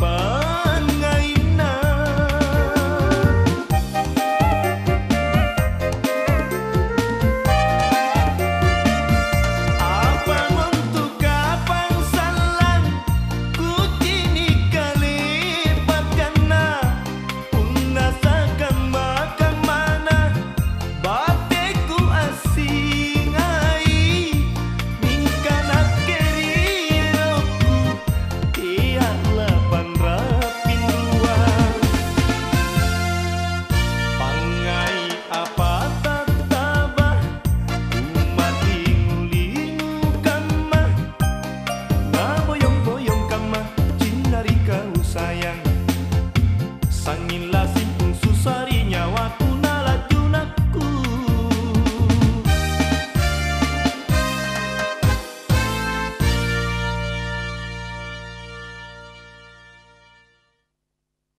pa